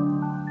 Música